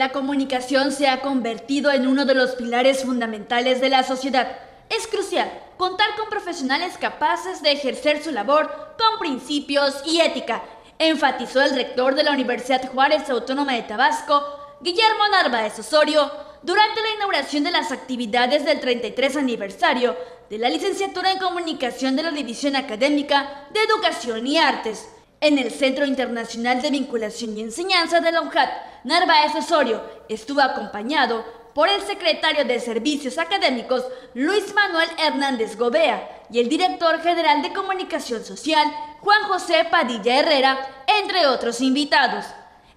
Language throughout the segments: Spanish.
La comunicación se ha convertido en uno de los pilares fundamentales de la sociedad. Es crucial contar con profesionales capaces de ejercer su labor con principios y ética, enfatizó el rector de la Universidad Juárez Autónoma de Tabasco, Guillermo Narváez Osorio, durante la inauguración de las actividades del 33 aniversario de la licenciatura en comunicación de la División Académica de Educación y Artes. En el Centro Internacional de Vinculación y Enseñanza de la UNJAT, Narváez Osorio estuvo acompañado por el secretario de Servicios Académicos Luis Manuel Hernández Gobea y el director general de Comunicación Social Juan José Padilla Herrera, entre otros invitados.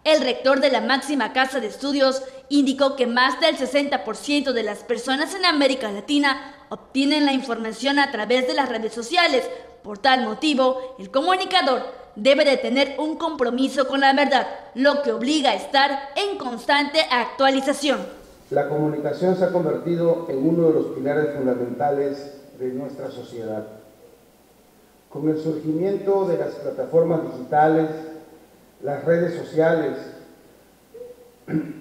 El rector de la máxima casa de estudios indicó que más del 60% de las personas en América Latina obtienen la información a través de las redes sociales. Por tal motivo, el comunicador debe de tener un compromiso con la verdad, lo que obliga a estar en constante actualización. La comunicación se ha convertido en uno de los pilares fundamentales de nuestra sociedad. Con el surgimiento de las plataformas digitales, las redes sociales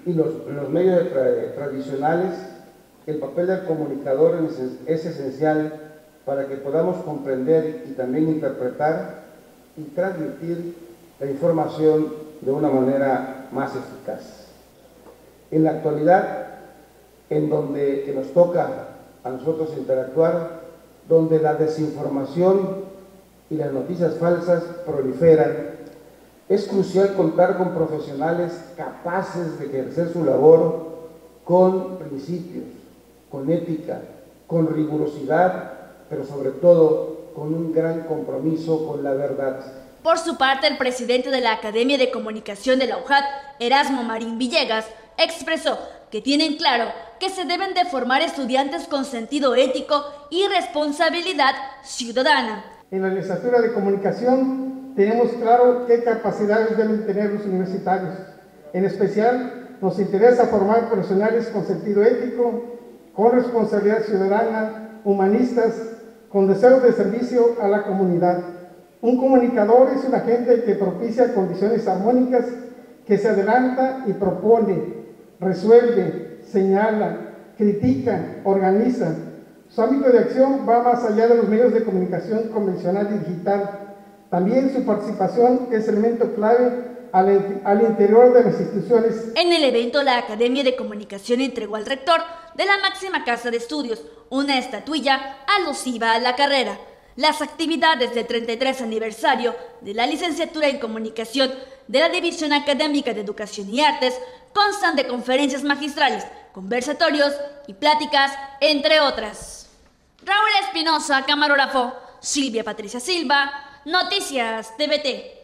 y los, medios tradicionales, el papel del comunicador es esencial para que podamos comprender y también interpretar y transmitir la información de una manera más eficaz. En la actualidad, en donde que nos toca a nosotros interactuar, donde la desinformación y las noticias falsas proliferan, es crucial contar con profesionales capaces de ejercer su labor con principios, con ética, con rigurosidad, pero sobre todo con un gran compromiso con la verdad. Por su parte, el presidente de la Academia de Comunicación de la UJAT, Erasmo Marín Villegas, expresó que tienen claro que se deben de formar estudiantes con sentido ético y responsabilidad ciudadana. En la licenciatura de comunicación tenemos claro qué capacidades deben tener los universitarios. En especial, nos interesa formar profesionales con sentido ético, con responsabilidad ciudadana, humanistas, con deseo de servicio a la comunidad. Un comunicador es un agente que propicia condiciones armónicas, que se adelanta y propone, resuelve, señala, critica, organiza. Su ámbito de acción va más allá de los medios de comunicación convencional y digital. También su participación es elemento clave al, interior de las instituciones. En el evento, la Academia de Comunicación entregó al rector de la máxima casa de estudios una estatuilla alusiva a la carrera. Las actividades del 33 aniversario de la licenciatura en comunicación de la División Académica de Educación y Artes constan de conferencias magistrales, conversatorios y pláticas, entre otras. Raúl Espinosa, camarógrafo, Silvia Patricia Silva, Noticias TVT.